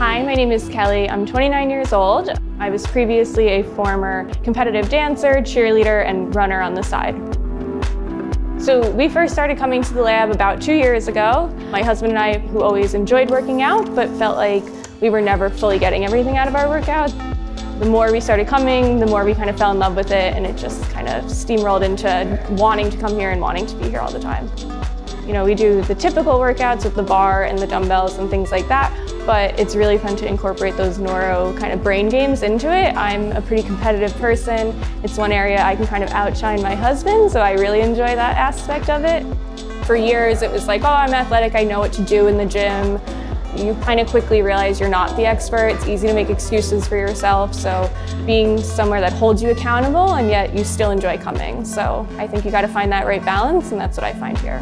Hi, my name is Kelly. I'm 29 years old. I was previously a former competitive dancer, cheerleader, and runner on the side. So we first started coming to the lab about two years ago. My husband and I, who always enjoyed working out, but felt like we were never fully getting everything out of our workout. The more we started coming, the more we kind of fell in love with it, and it just kind of steamrolled into wanting to come here and wanting to be here all the time. You know, we do the typical workouts with the bar and the dumbbells and things like that, but it's really fun to incorporate those neuro kind of brain games into it. I'm a pretty competitive person. It's one area I can kind of outshine my husband, so I really enjoy that aspect of it. For years, it was like, oh, I'm athletic, I know what to do in the gym. You kind of quickly realize you're not the expert. It's easy to make excuses for yourself. So being somewhere that holds you accountable and yet you still enjoy coming. So I think you got to find that right balance and that's what I find here.